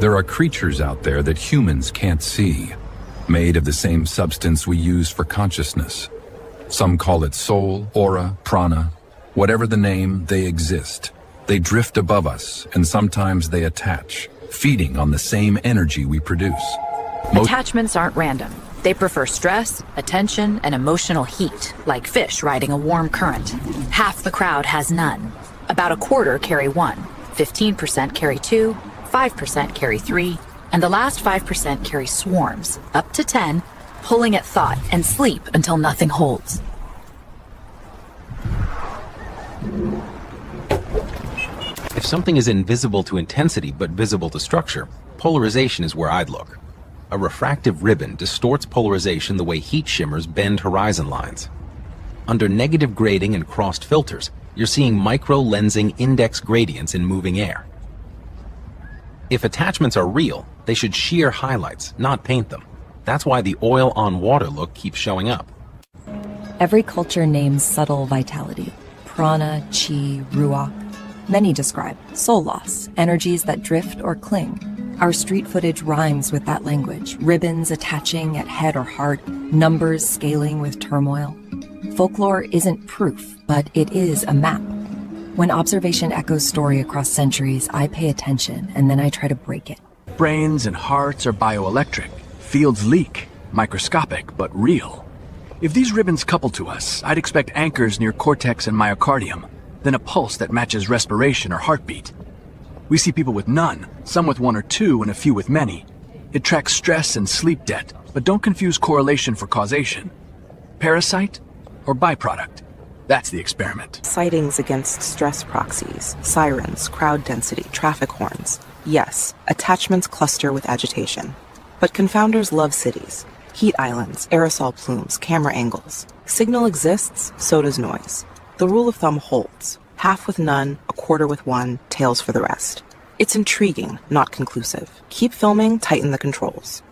There are creatures out there that humans can't see, made of the same substance we use for consciousness. Some call it soul, aura, prana. Whatever the name, they exist. They drift above us, and sometimes they attach, feeding on the same energy we produce. Attachments aren't random. They prefer stress, attention, and emotional heat, like fish riding a warm current. Half the crowd has none. About a quarter carry one, 15% carry two, 5% carry three, and the last 5% carry swarms, up to 10, pulling at thought and sleep until nothing holds. If something is invisible to intensity but visible to structure, polarization is where I'd look. A refractive ribbon distorts polarization the way heat shimmers bend horizon lines. Under negative grading and crossed filters, you're seeing micro-lensing index gradients in moving air. If attachments are real, they should shear highlights, not paint them. That's why the oil on water look keeps showing up. Every culture names subtle vitality. Prana, chi, ruach. Many describe soul loss, energies that drift or cling, our street footage rhymes with that language ribbons attaching at head or heart, numbers scaling with turmoil. Folklore isn't proof, but it is a map. When observation echoes story across centuries, I pay attention and then I try to break it. Brains and hearts are bioelectric. Fields leak, microscopic, but real. If these ribbons couple to us, I'd expect anchors near cortex and myocardium, then a pulse that matches respiration or heartbeat. We see people with none, some with one or two, and a few with many. It tracks stress and sleep debt, but don't confuse correlation for causation. Parasite or byproduct? That's the experiment. Sightings against stress proxies, sirens, crowd density, traffic horns. Yes, attachments cluster with agitation. But confounders love cities. Heat islands, aerosol plumes, camera angles. Signal exists, so does noise. The rule of thumb holds half with none, a quarter with one, tails for the rest. It's intriguing, not conclusive. Keep filming, tighten the controls.